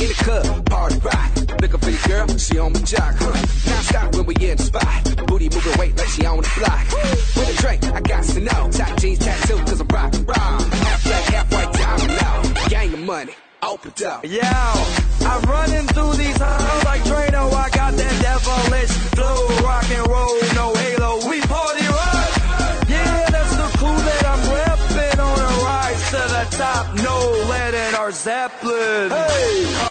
In the club, party rock. Looking for your girl, she on my jock. Huh. Now stop when we in the spot. Booty moving weight like she on the block. With a drink, I got to know. Tight jeans tattoo, cause I'm rock and roll. Half black, half white, diamond now. Gang of money, open up. Yeah, I'm running through these halls like Drano. I got that devilish flow, rock and roll, no halo. We party rock. Yeah, that's the clue that I'm repping on a rise to the top. No lead in our Zeppelin. Hey.